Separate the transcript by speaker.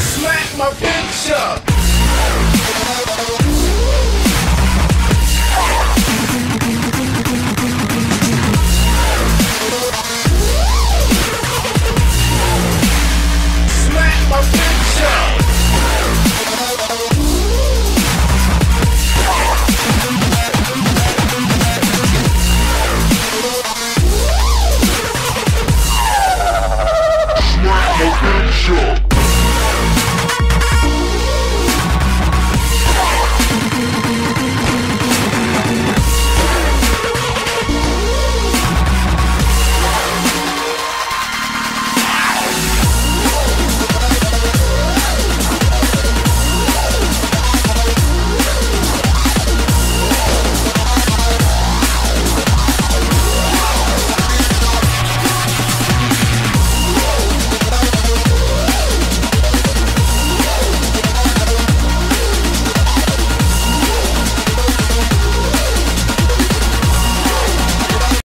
Speaker 1: Smack my up.